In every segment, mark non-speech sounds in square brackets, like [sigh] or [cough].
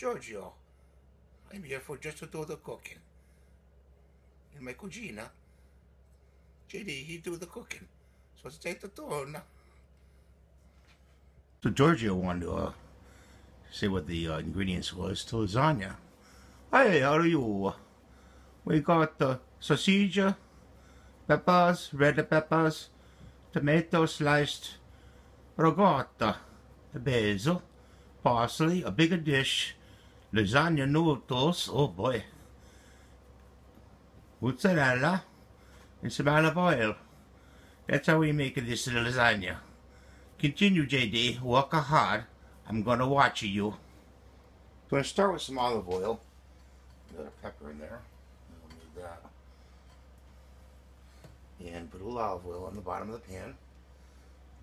Giorgio. I'm here for just to do the cooking. And my cugina, JD, he do the cooking. So let's take the turn. So Giorgio wanted to uh, say what the uh, ingredients was to lasagna. Hey, how are you? We got the sausage, peppers, red peppers, tomato sliced, ricotta, basil, parsley, a bigger dish, lasagna noodles, oh boy, mozzarella, and some olive oil. That's how we make this lasagna. Continue, JD. Work hard. I'm gonna watch you. I'm gonna start with some olive oil. A pepper in there. Need that. And put a little olive oil on the bottom of the pan.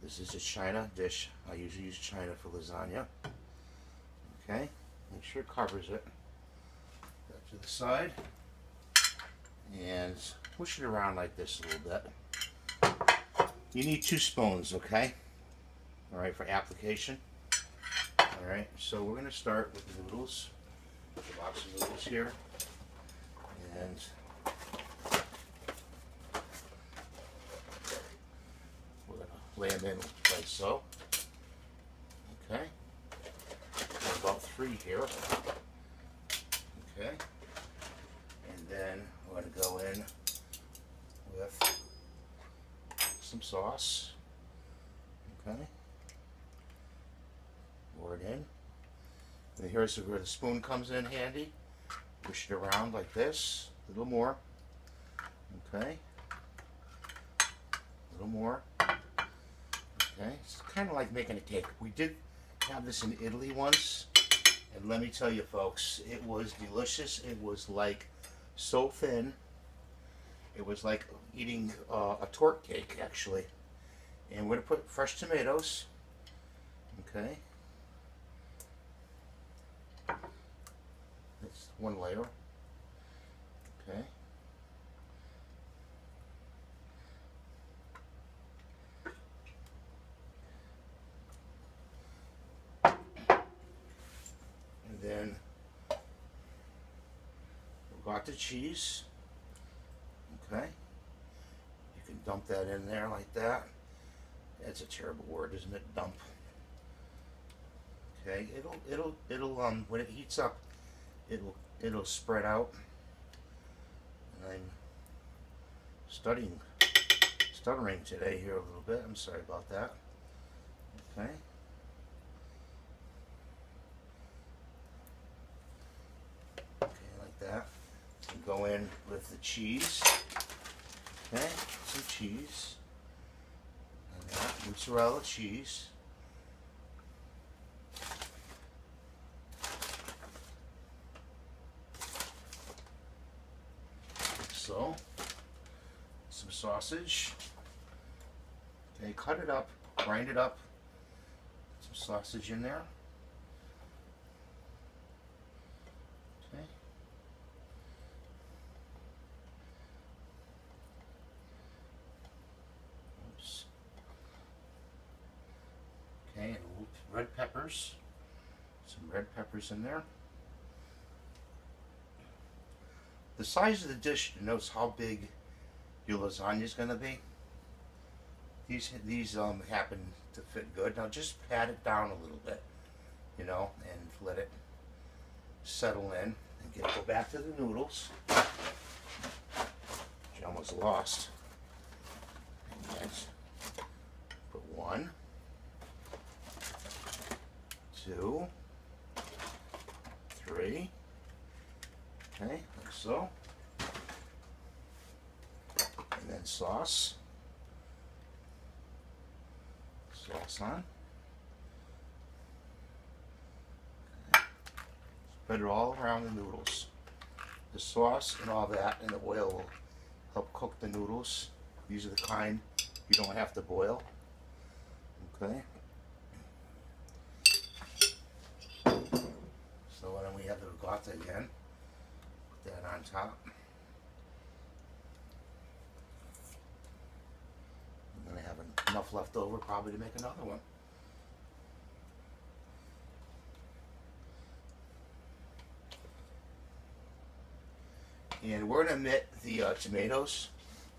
This is a china dish. I usually use china for lasagna. Okay, make sure it covers it. That to the side. And push it around like this a little bit. You need two spoons, okay? All right, for application. All right, so we're gonna start with the noodles. The box of noodles here. And we're gonna lay them in like so. Okay. Here. Okay. And then we're gonna go in with some sauce. Okay. Pour it in. And here's where the spoon comes in handy. Push it around like this. A little more. Okay. A little more. Okay. It's kind of like making a cake. We did have this in Italy once. And let me tell you folks, it was delicious. It was like so thin. It was like eating uh, a torte cake actually. And we're going to put fresh tomatoes. Okay. That's one layer. Okay. And then got the cheese. Okay. You can dump that in there like that. That's a terrible word, isn't it? Dump. Okay, it'll it'll it'll um when it heats up, it'll it'll spread out. And I'm studying stuttering today here a little bit. I'm sorry about that. Okay, like that. And go in with the cheese. Okay, some cheese. And that mozzarella cheese. so. Some sausage. Okay, cut it up, grind it up. Some sausage in there. Okay. Oops. Okay, and red peppers. Some red peppers in there. The size of the dish denotes how big your lasagna is going to be. These these um, happen to fit good. Now just pat it down a little bit, you know, and let it settle in. And get go back to the noodles. Which I almost lost. Put one, two, three. Okay, like so. And then sauce. Sauce on. Okay. Spread it all around the noodles. The sauce and all that and the oil will help cook the noodles. These are the kind you don't have to boil. Okay. The gauze again. Put that on top. I'm going to have enough left over probably to make another one. And we're going to omit the uh, tomatoes.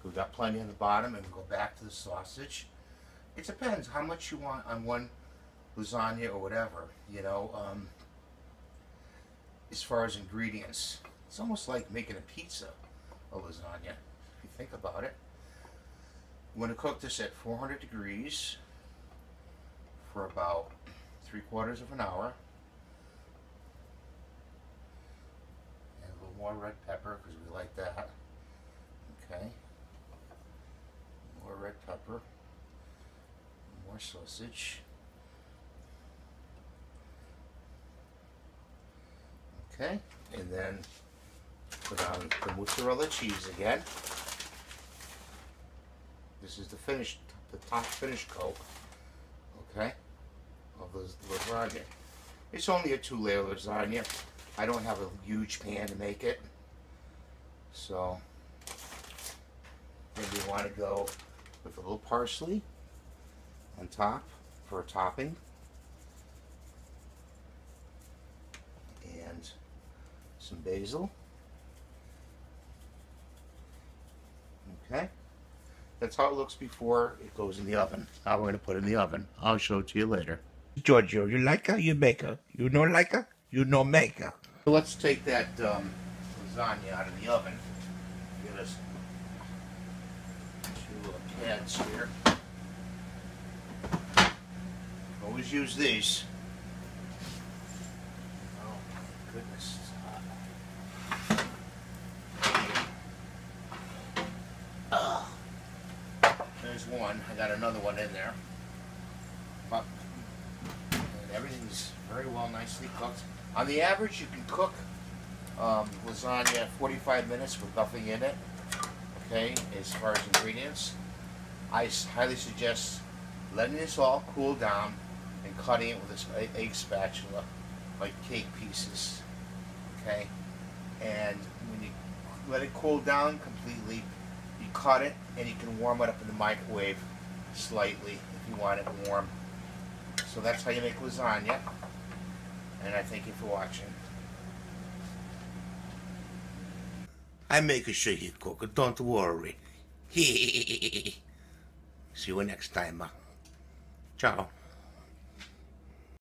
We've got plenty on the bottom and we'll go back to the sausage. It depends how much you want on one lasagna or whatever, you know. Um, as far as ingredients, it's almost like making a pizza, a lasagna. If you think about it, I'm gonna cook this at 400 degrees for about three quarters of an hour. And a little more red pepper because we like that. Okay. More red pepper. More sausage. Okay. And then put on the mozzarella cheese again. This is the finished, the top finish coat. Okay of the lasagna. It's only a two layer lasagna. I don't have a huge pan to make it. So, maybe you want to go with a little parsley on top for a topping. And some basil. Okay. That's how it looks before it goes in the oven. Now we're going to put it in the oven. I'll show it to you later. Giorgio, you like her, you make her. You no like her, you no make her. So let's take that um, lasagna out of the oven. Get us two uh, pads here. Always use these. Oh my goodness. One. I got another one in there. But everything's very well, nicely cooked. On the average, you can cook um, lasagna 45 minutes with nothing in it. Okay, as far as ingredients, I highly suggest letting this all cool down and cutting it with an egg spatula, like cake pieces. Okay, and when you let it cool down completely, cut it and you can warm it up in the microwave slightly if you want it warm. So that's how you make lasagna. And I thank you for watching. I make sure you cook don't worry. [laughs] See you next time. Ciao.